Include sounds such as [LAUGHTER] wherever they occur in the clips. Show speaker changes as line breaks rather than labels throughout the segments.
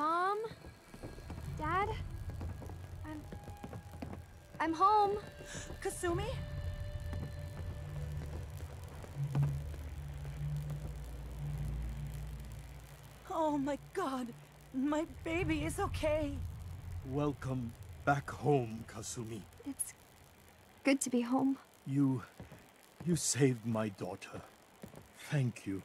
Mom? Dad? I'm... I'm home.
Kasumi? Oh my god. My baby is okay.
Welcome back home, Kasumi.
It's good to be home.
You... you saved my daughter. Thank you.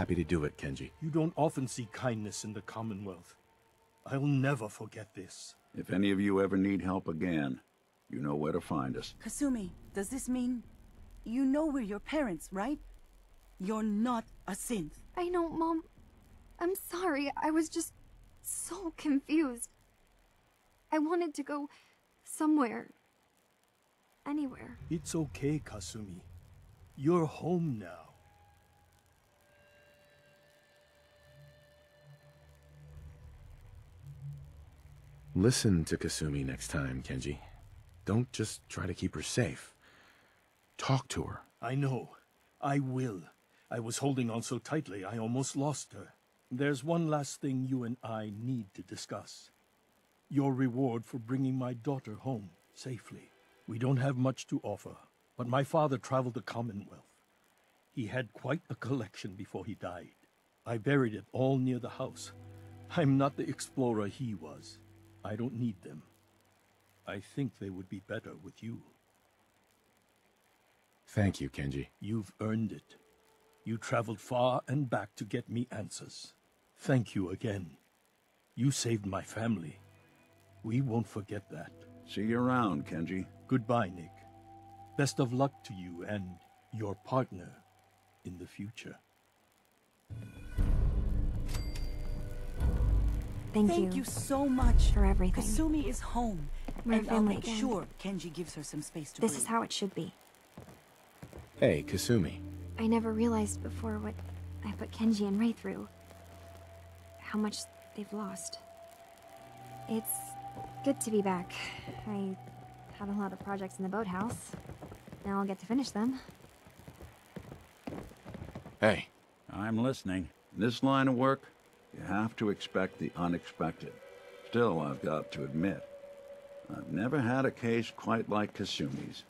Happy to do it, Kenji.
You don't often see kindness in the Commonwealth. I'll never forget this.
If any of you ever need help again, you know where to find us.
Kasumi, does this mean you know we're your parents, right? You're not a synth.
I know, Mom. I'm sorry. I was just so confused. I wanted to go somewhere. Anywhere.
It's okay, Kasumi. You're home now.
Listen to Kasumi next time, Kenji. Don't just try to keep her safe. Talk to her.
I know. I will. I was holding on so tightly I almost lost her. There's one last thing you and I need to discuss. Your reward for bringing my daughter home safely. We don't have much to offer, but my father traveled the Commonwealth. He had quite a collection before he died. I buried it all near the house. I'm not the explorer he was. I don't need them. I think they would be better with you.
Thank you, Kenji.
You've earned it. You traveled far and back to get me answers. Thank you again. You saved my family. We won't forget that.
See you around, Kenji.
Goodbye, Nick. Best of luck to you and your partner in the future.
Thank,
Thank you. so much.
for everything.
Kasumi is home.
We're a
and I'll
family
make
again.
sure Kenji gives her some space to
This
breathe.
is how it should be.
Hey, Kasumi.
I never realized before what I put Kenji and Rei through. How much they've lost. It's good to be back. I had a lot of projects in the boathouse. Now I'll get to finish them.
Hey,
I'm listening. This line of work, you have to expect the unexpected. Still, I've got to admit, I've never had a case quite like Kasumi's.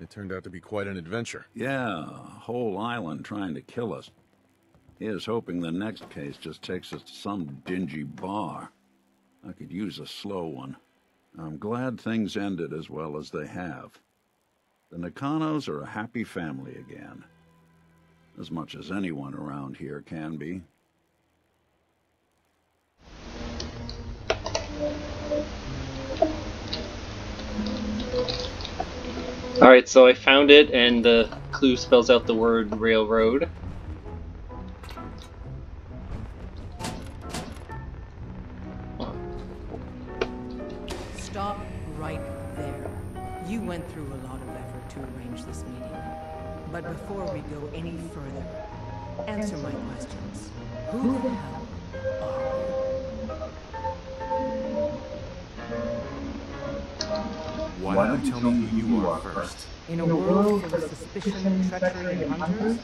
it turned out to be quite an adventure.
Yeah, a whole island trying to kill us. Here's hoping the next case just takes us to some dingy bar. I could use a slow one. I'm glad things ended as well as they have. The Nakanos are a happy family again. As much as anyone around here can be.
Alright, so I found it, and the clue spells out the word railroad.
Stop right there. You went through a lot of effort to arrange this meeting. But before we go any further, answer my questions. Who the hell are you?
Why don't you tell me who you are first?
In a world full of suspicion, treachery, and hunters,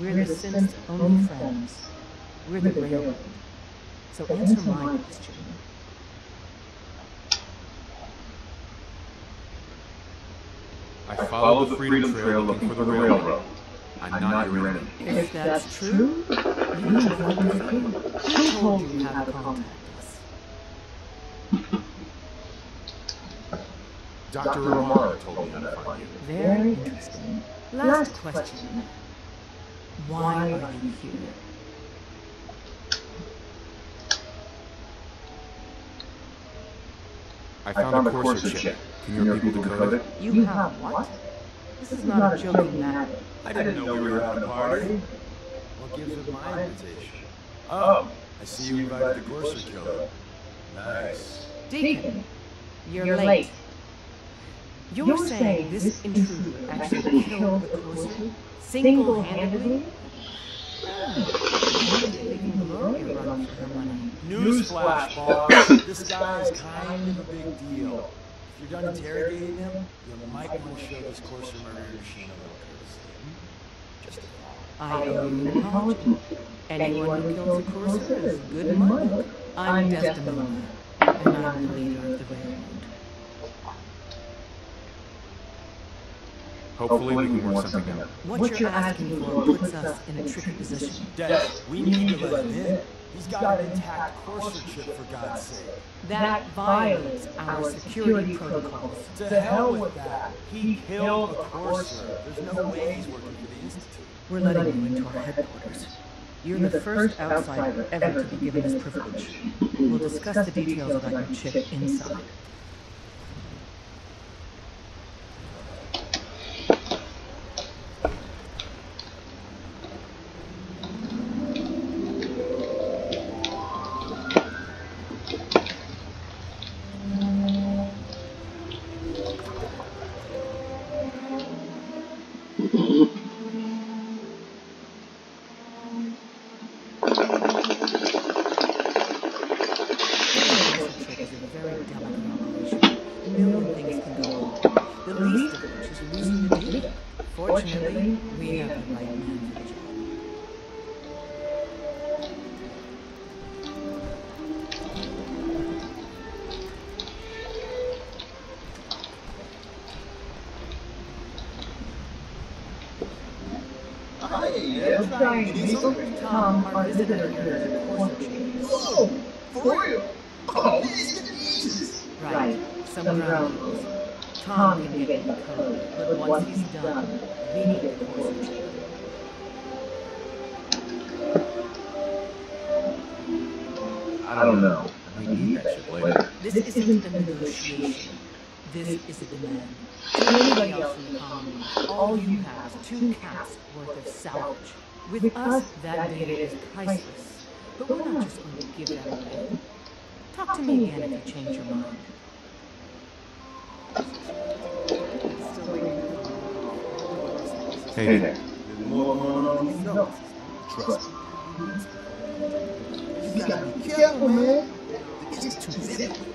we're the synth's only friends. We're the railroad. So answer my question.
I followed the Freedom Trail looking for the railroad. I'm not your enemy.
If that's true, you have one thing. Who told you how to contact us?
Dr. Romaro told me how to find you.
Very interesting. Last question. Why are you here?
I found a courser chip. Can you, your people decode it?
You have what? This is not a joking matter.
I didn't know we were at a party. What gives it my invitation? Oh, oh I see you invited the Courser Killer. Nice.
Deacon, you're late. You're saying this intruder actually killed the courser single-handedly?
Newsflash, boss. this guy is kind of a big deal. If you're done interrogating him, you might want to show this courser murdering machine a little courtesy. Just a.
I owe you an apology. Anyone who kills a courser is good money. I'm Desdemona, and I'm the leader of the railroad.
Hopefully we can work something out.
What you're asking for puts us in a tricky position.
Des, we need to let him in. He's got an intact courser chip, for God's sake.
That violates our security protocols.
To hell with that. He killed a courser. There's no way he's working for the Institute.
We're letting you into our headquarters. You're the first outsider ever to be given this privilege. We'll discuss the details about your chip inside. Tom, our visitor here at the course changes. Right, some ground rules. Tom can get the code, but once he's done, we need the course.
I don't know. I might need that shit later.
This isn't a negotiation. This is a demand. To anybody else in the colony, all you have is two caps worth of salvage. With us, that data is priceless. But we're not just going to give that away. Talk to me again if you change your mind.
Hey there.
Trust me. You gotta be careful, man. It's too simple.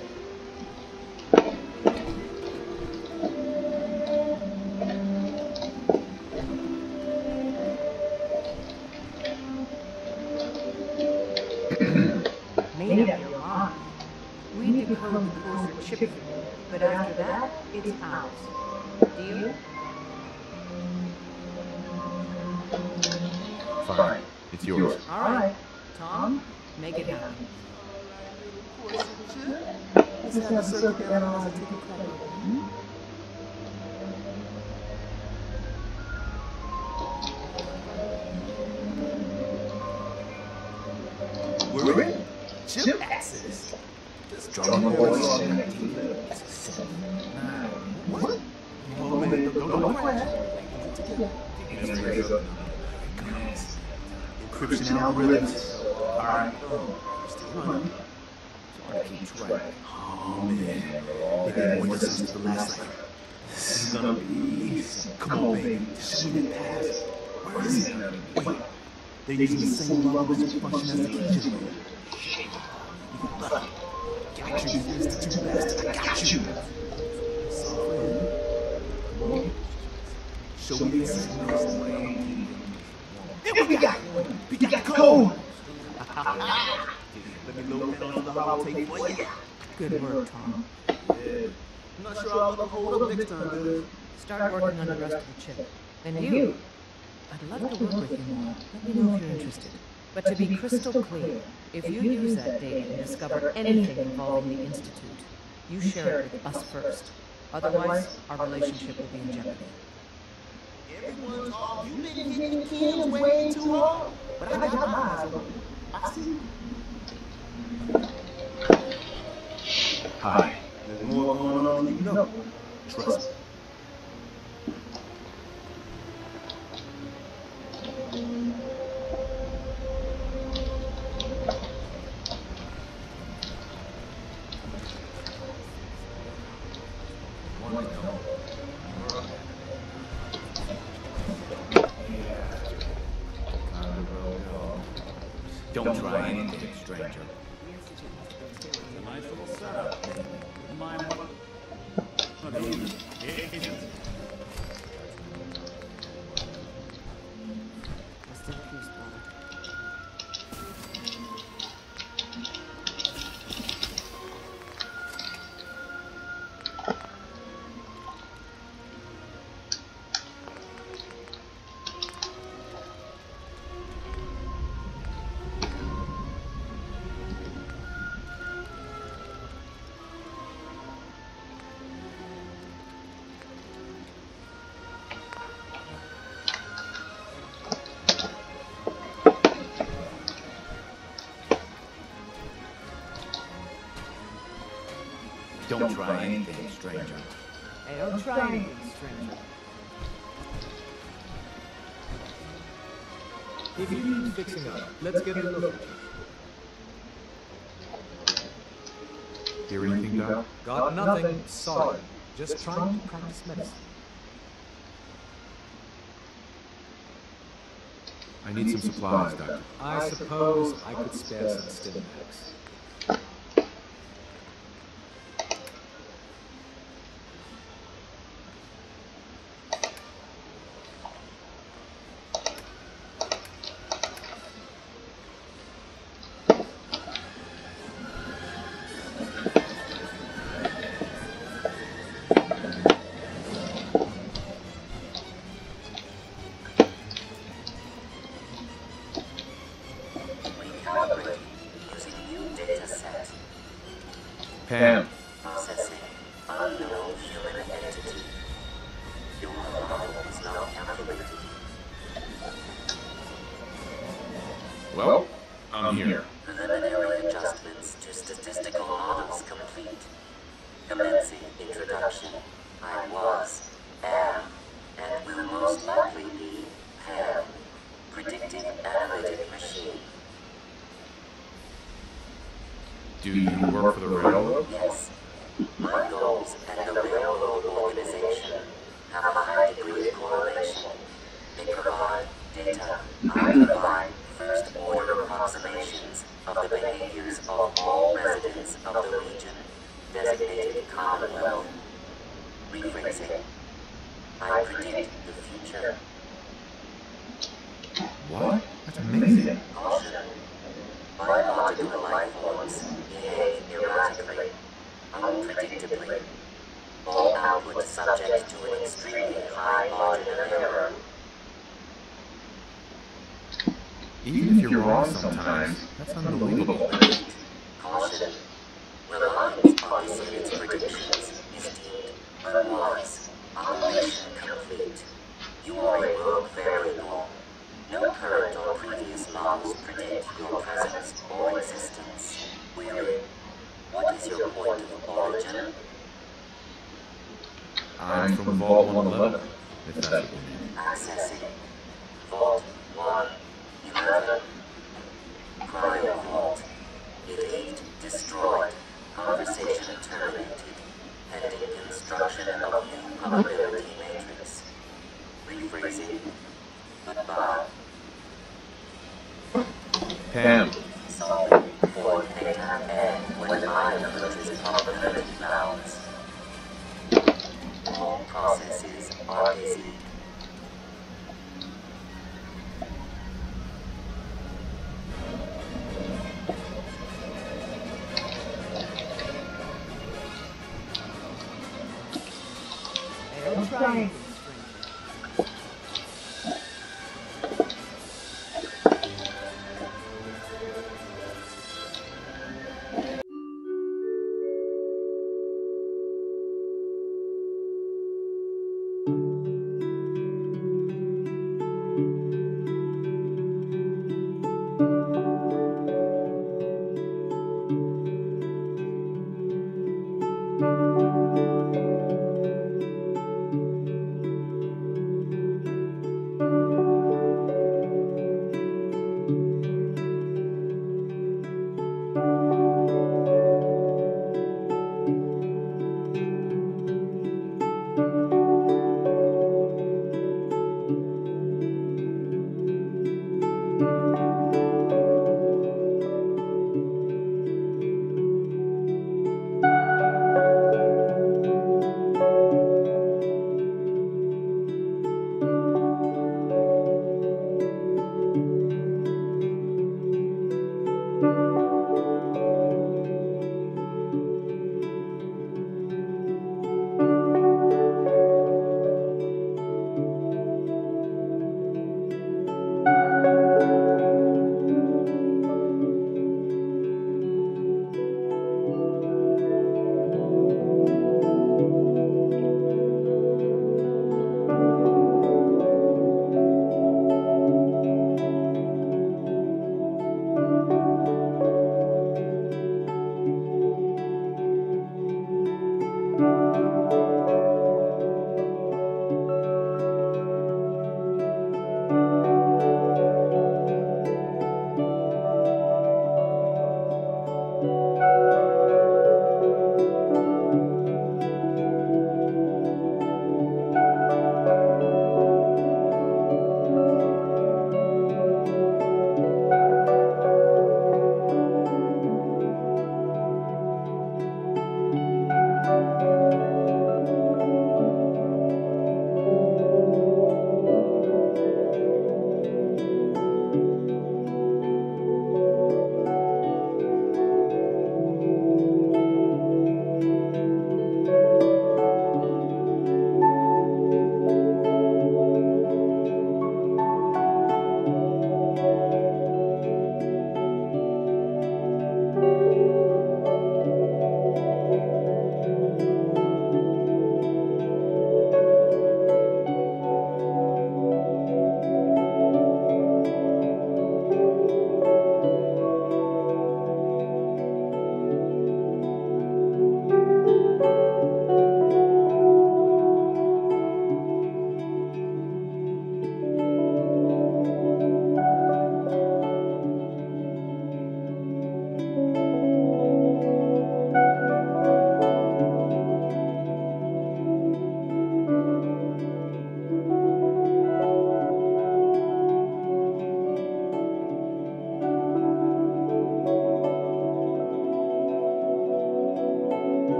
The courser chip for you, but after that, it's ours. Deal?
Fine. It's yours.
All right. Tom, make it happen.
We're in. Chip access. Just drum the boys on that What? Oh, don't, crash. Encryption algorithms. Alright. Still running. Oh, man. Us the last. This is gonna be. Come on, baby. Me pass. Where is it? Wait. They're using the same levels of function as the key generator.
Good work, Tom.
I'm not sure I'll hold up next time, dude.
Start working on the rest of the chip. And you, I'd love to work with you more. Let me know if you're interested. But to be crystal clear, if you use that data and discover anything involving the Institute, you share it with us first. Otherwise, our relationship will be in jeopardy.
Everyone's all, you've been hitting kids way too hard. But I got my eyes on you. I see you.
Hi.
There's more going on than you know. Trust me. Try anything, stranger.
Hey, don't try anything, stranger.
If you need fixing up, let's get a look at you.
Hear anything, Doc?
Got nothing solid. Just trying to practice medicine.
I need some supplies, Doctor.
I suppose I could spare some Stimpaks.
Recalibrating
mean.
Accessing. Vault 111. Cryo Vault. Elite destroyed. Conversation terminated. Pending construction of new probability matrix. Rephrasing. Goodbye.
Pam,
Solving for theta n when I approaches probability bounds. All processes are busy.
Hey,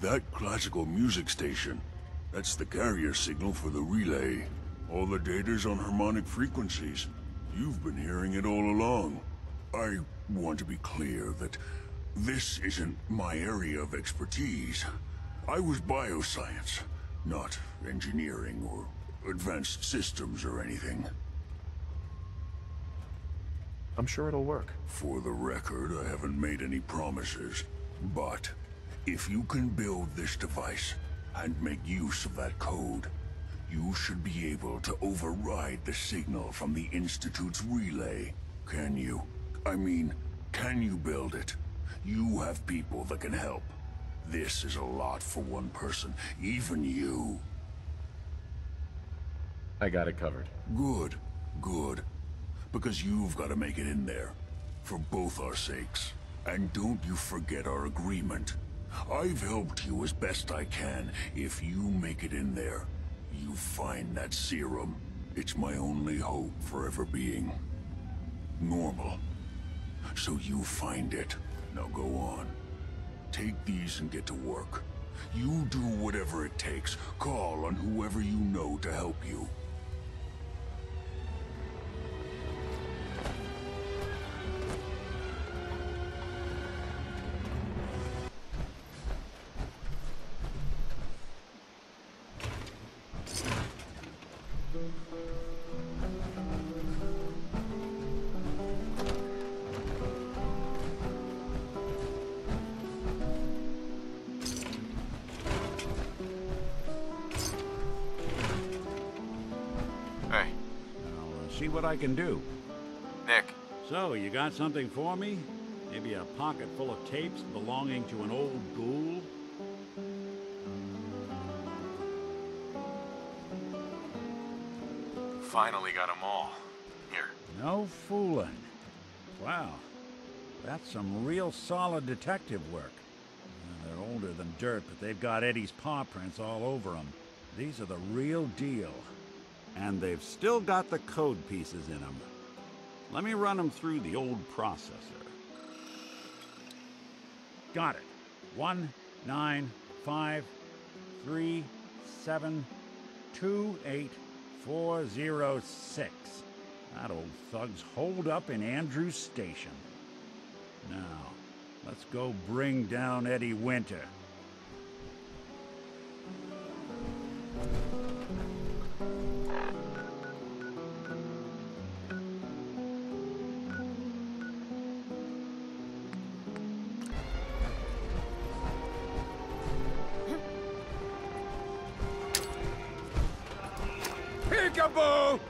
That classical music station. That's the carrier signal for the relay. All the data's on harmonic frequencies. You've been hearing it all along. I want to be clear that this isn't my area of expertise. I was bioscience, not engineering or advanced systems or anything.
I'm sure it'll work.
For the record, I haven't made any promises. But, if you can build this device and make use of that code, you should be able to override the signal from the Institute's relay. Can you? I mean, can you build it? You have people that can help. This is a lot for one person, even you.
I got it covered.
Good, good. Because you've got to make it in there. For both our sakes. And don't you forget our agreement. I've helped you as best I can. If you make it in there, you find that serum. It's my only hope for ever being... normal. So you find it. Now go on. Take these and get to work. You do whatever it takes. Call on whoever you know to help you.
See what I can do.
Nick.
So, you got something for me? Maybe a pocket full of tapes belonging to an old ghoul?
Finally got them all. Here.
No fooling. Wow. That's some real solid detective work. They're older than dirt, but they've got Eddie's paw prints all over them. These are the real deal. And they've still got the code pieces in them. Let me run them through the old processor. Got it. One, nine, five, three, seven, two, eight, four, zero, six. That old thug's holed up in Andrews Station. Now, let's go bring down Eddie Winter.
Peekaboo!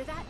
Hear that?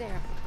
There?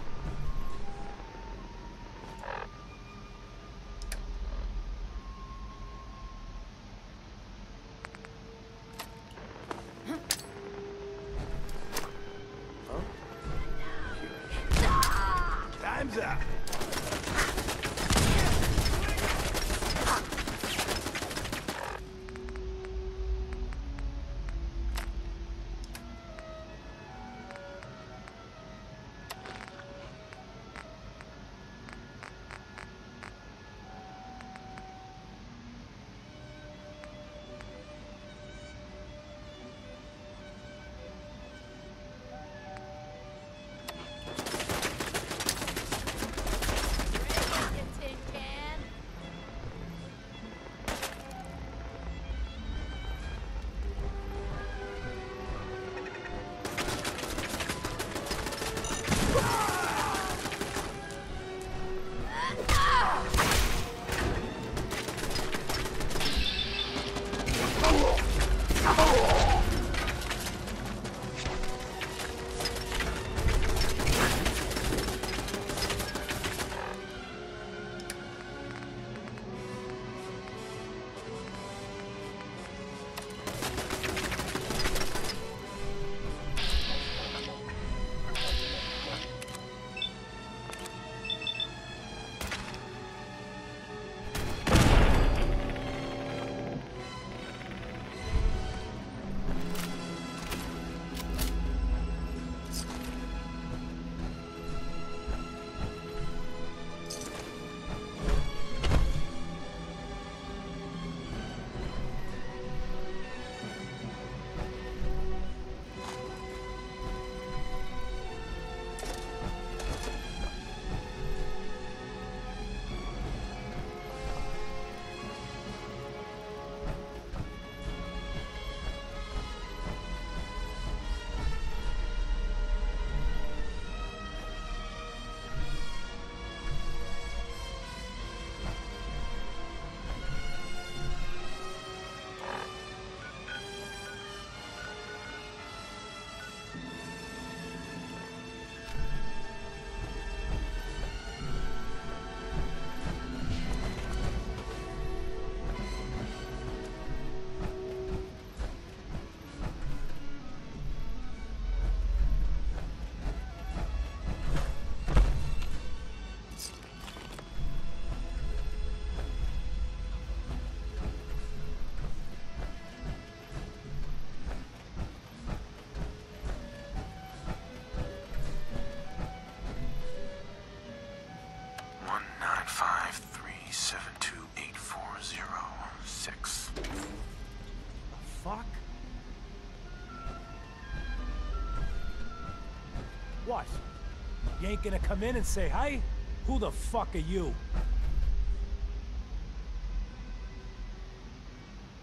You ain't gonna come in and say hi? Who the fuck are you?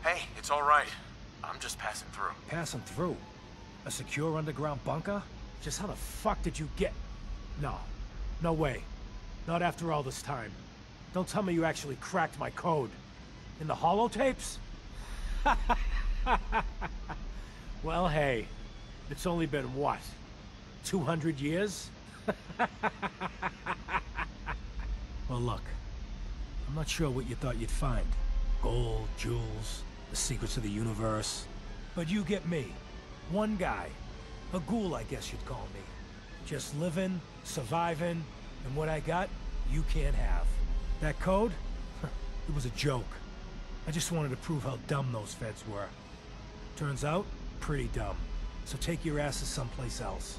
Hey, it's all right. I'm just passing through.
Passing through? A secure underground bunker? Just how the fuck did you get... No. No way. Not after all this time. Don't tell me you actually cracked my code. In the holotapes? [LAUGHS] well, hey. It's only been, what? 200 years? [LAUGHS] well, look. I'm not sure what you thought you'd find. Gold, jewels, the secrets of the universe. But you get me. One guy. A ghoul, I guess you'd call me. Just living, surviving, and what I got, you can't have. That code? [LAUGHS] it was a joke. I just wanted to prove how dumb those feds were. Turns out, pretty dumb. So take your asses someplace else.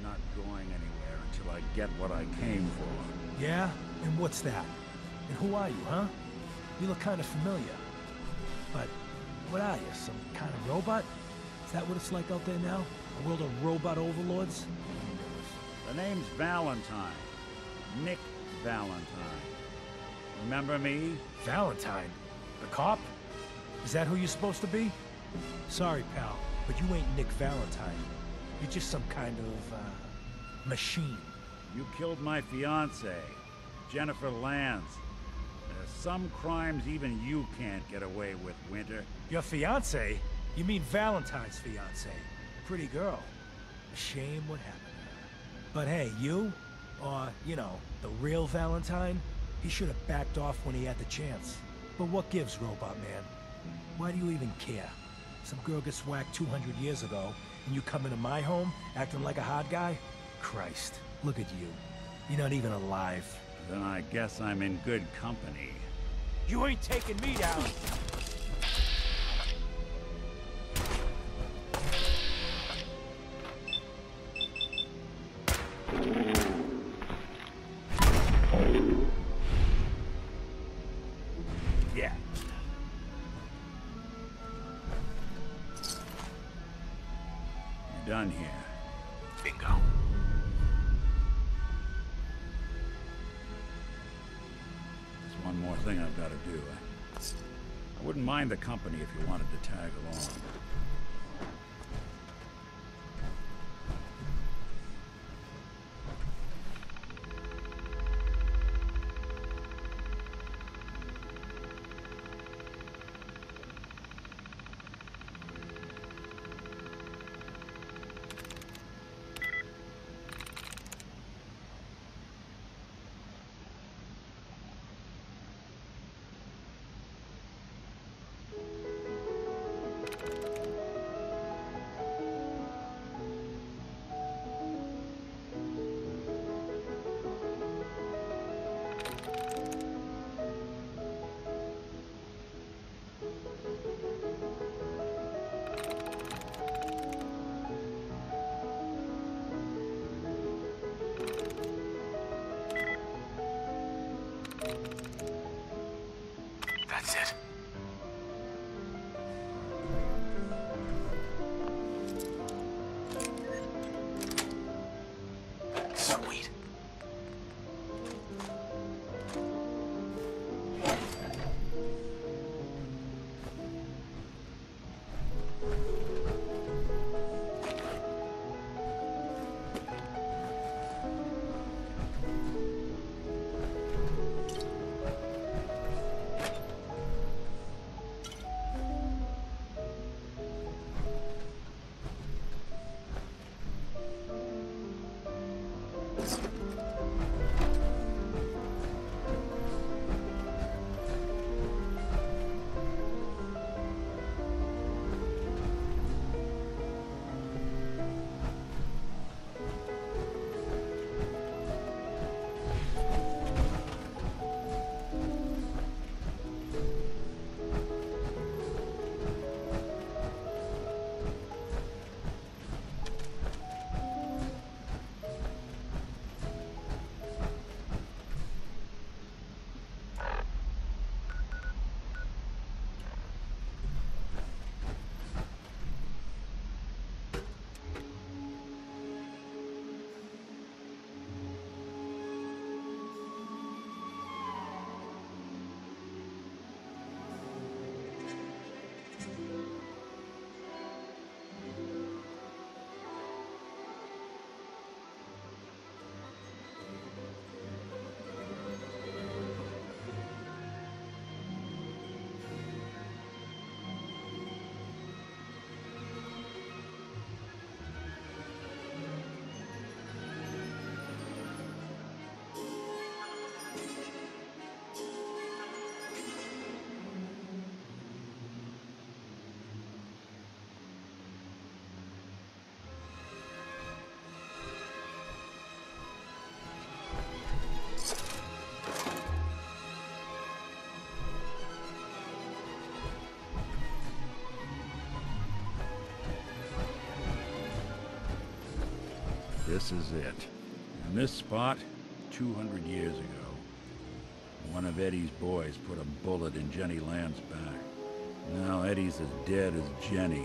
I'm not going anywhere until I get what I came for.
Yeah? And what's that? And who are you, huh? You look kind of familiar. But what are you, some kind of robot? Is that what it's like out there now? A world of robot overlords?
The name's Valentine. Nick Valentine. Remember me?
Valentine? The cop? Is that who you're supposed to be? Sorry, pal, but you ain't Nick Valentine. You're just some kind of, uh, machine.
You killed my fiancée, Jennifer Lands. There's uh, some crimes even you can't get away with, Winter.
Your fiancée? You mean Valentine's fiancée? Pretty girl. A shame what happened to her. But hey, you? Or, you know, the real Valentine? He should have backed off when he had the chance. But what gives, Robot Man? Why do you even care? Some girl gets whacked 200 years ago, and you come into my home acting like a hard guy? Christ, look at you. You're not even alive.
Then I guess I'm in good company.
You ain't taking me down!
I the company if you wanted to tag along.
It.
This is it. And this spot, 200 years ago, one of Eddie's boys put a bullet in Jenny Land's back. Now Eddie's as dead as Jenny.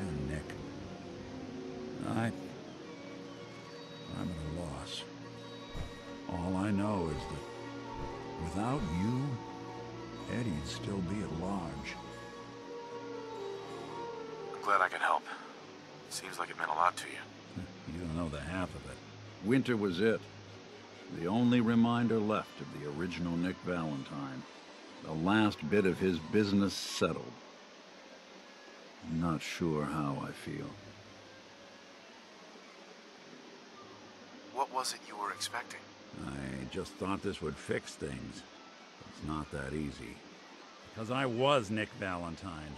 And Nick. I... I'm at a loss. All I know is that without you, Eddie'd still be at large.
I'm glad I could help. Seems like it meant a lot to you.
You don't know the half of it.
Winter was it. The only reminder left of the original Nick Valentine. The last bit of his business settled. I'm not sure how I feel.
What was it you were expecting?
I just thought this would fix things. It's not that easy. Because I was Nick Valentine.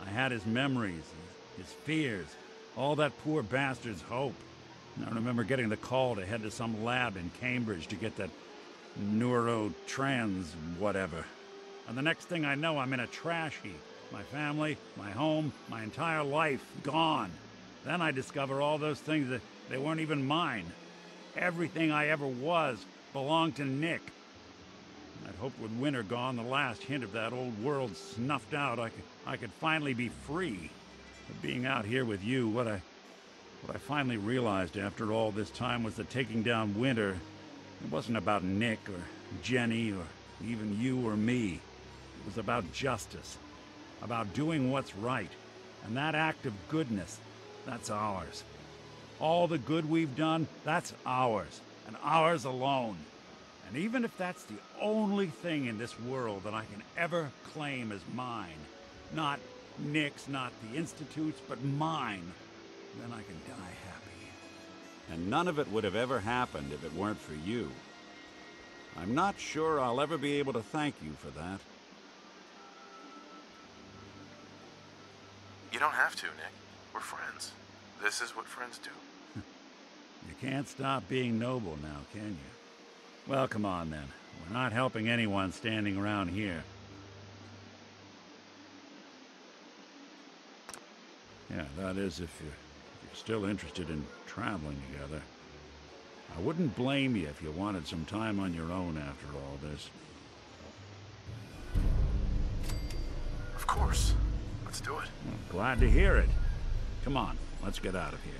I had his memories, his, his fears, all that poor bastard's hope. I remember getting the call to head to some lab in Cambridge to get that neurotrans whatever. And the next thing I know, I'm in a trash heap. My family, my home, my entire life gone. Then I discover all those things that they weren't even mine. Everything I ever was belonged to Nick. I'd hoped with Winter gone, the last hint of that old world snuffed out, I could, I could finally be free. But being out here with you, what I, what I finally realized after all this time was that taking down Winter, it wasn't about Nick or Jenny or even you or me. It was about justice, about doing what's right. And that act of goodness, that's ours. All the good we've done, that's ours, and ours alone. And even if that's the only thing in this world that I can ever claim as mine, not Nick's, not the Institute's, but mine, then I can die happy. And none of it would have ever happened if it weren't for you. I'm not sure I'll ever be able to thank you for that.
You don't have to, Nick. We're friends. This is what friends do. [LAUGHS]
You can't stop being noble now, can you? Well, come on then. We're not helping anyone standing around here. Yeah, that is if you're, if you're still interested in traveling together. I wouldn't blame you if you wanted some time on your own after all this.
Of course. Let's do it.
Well, glad to hear it. Come on, let's get out of here.